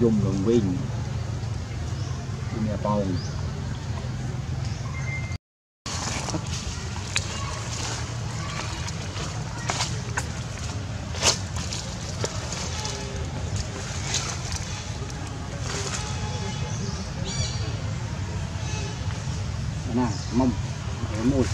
យំឡើងវិញមានប៉ោង nè mông để mùi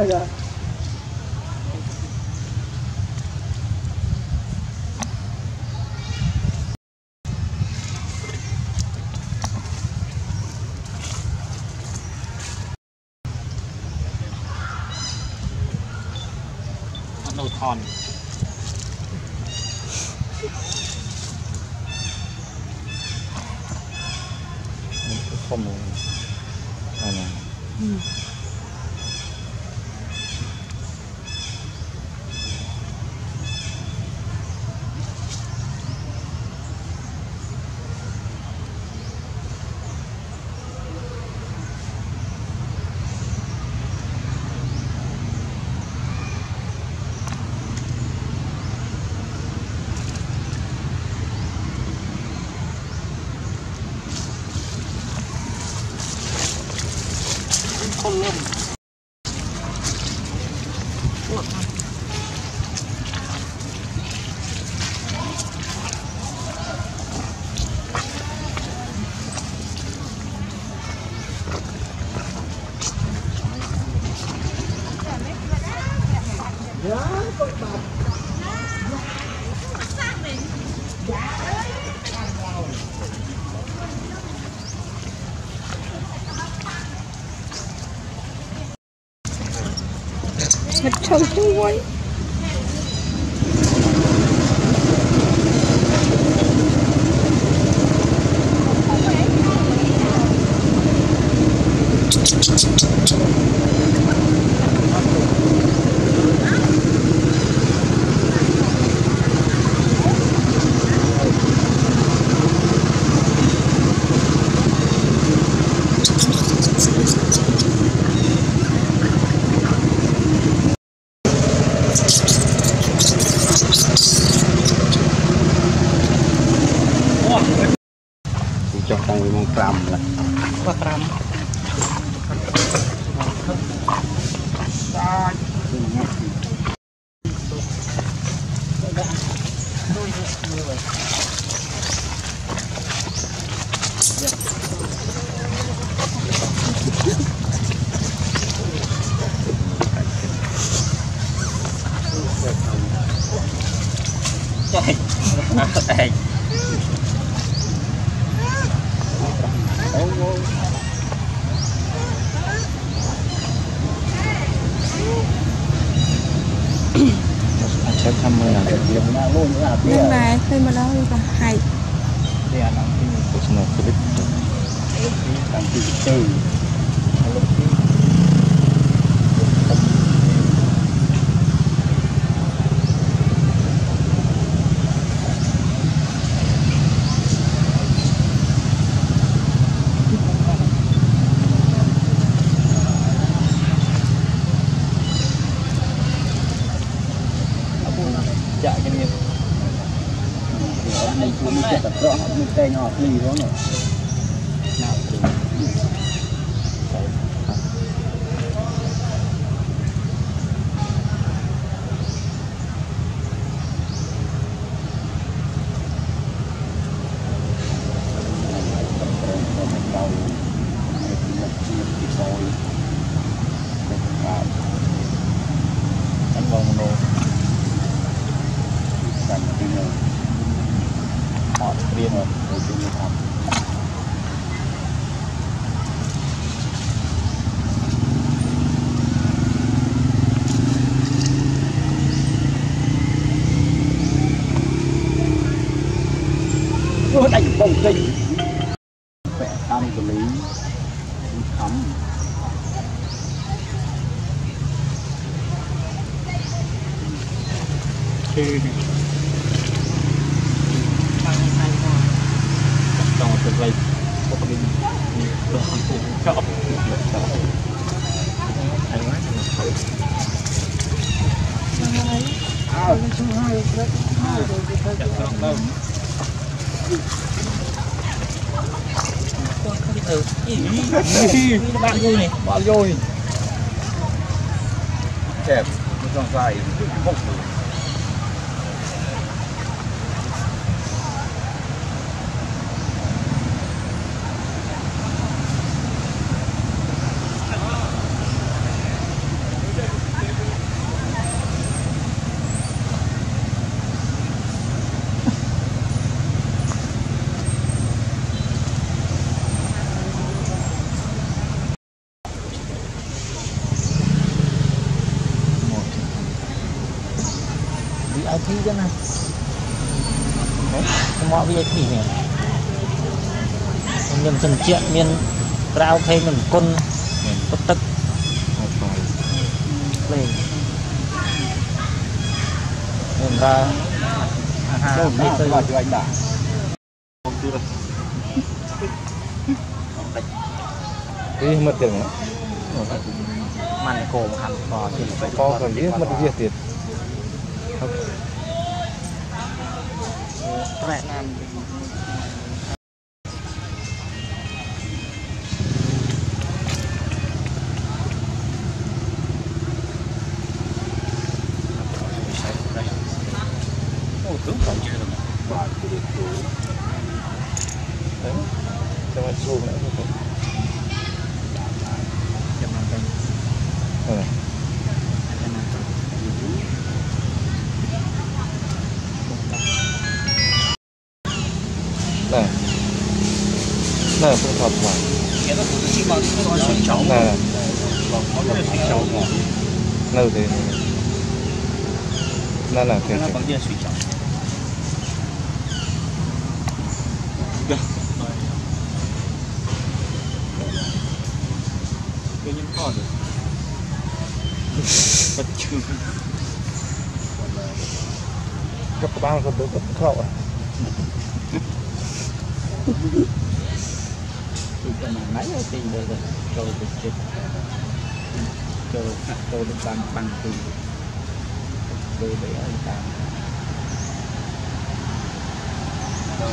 ได้ยังนูทอนข้อมูลอะไร chồng tôi 5ឡើង5ដាច់ចែកតែ sẽ thăm mươi là Điểm nào luôn nữa là Nhưng mà khi mà đó là hay chạy cái Thì ở đây tập rõ Mình tay nhỏ lì đó rồi ពេញពាក់តាមទលីខំគឺបានហើយចង់ទៅលេខពុកនេះនេះដល់ពុកចប់ bạn vui này. Bạn rồi chẹp nó trong dài. Một VIP ចឹងណាមក VIP នេះមានសញ្ជាក់មានក្រៅខេមានគុណពុតទឹកលេងមានរាអាហារ đâu នេះ nào ទៅ cho anh đã không chưa Ý mất tiền nữa. มันโกมหันคอที่ไป Có còn ý mất việc tiền. แรกน้ำโอ้ตึ้งของ bạn. Tướng còn chưa được. Đấy cho bạn zoom nữa. Dạ, vâng. vâng Một chút Này, không thật mà. 给他起码这个水饺 Này, này. 我这水饺嘛， Nâu thế. Này là 跟 thế 他 thế. 房间水饺。跟人泡的，不就 Các bạn có được bất khẩu cho mà máy thì được rồi. Cho được chụp cho cho được bằng bằng từ từ để ở tạm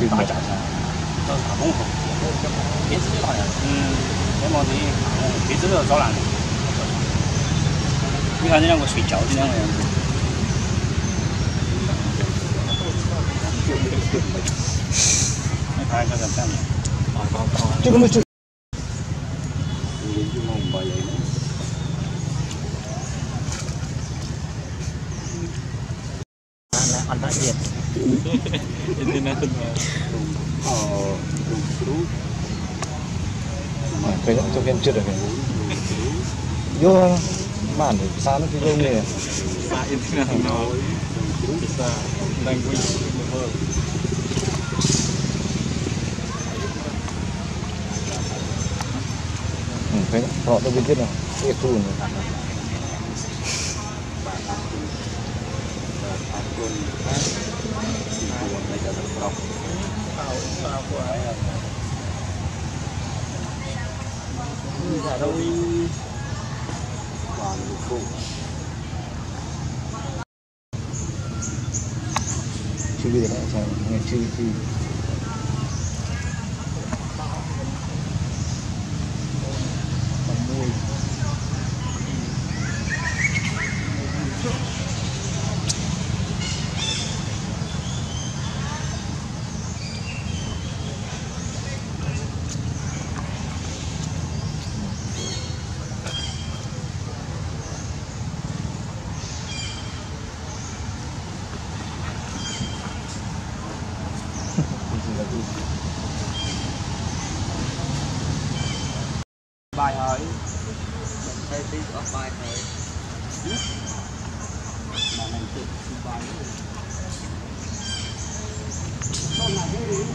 từ ba trăm tôi thả bông hồng biết. Chứ rồi ừ. Thế mà thì biết chứ rồi rõ ràng. Nào có suy cháu thì nào này. Thank you. 这个没。 យើងគឺមក8អីហ្នឹងអន្តរជាតិអ៊ីនធឺណិតអូគ្រូមកពេលទៅគេជិតហ្នឹងយោបានភាសានោះគឺយើងនេះភាសាអ៊ីនធឺណិតភាសា language đấy họ đâu biết chết nào. Cái thu này. Chưa biết đấy, sao chưa chưa. đây tí off bài thôi mà này chụp bài nữa con này cái gì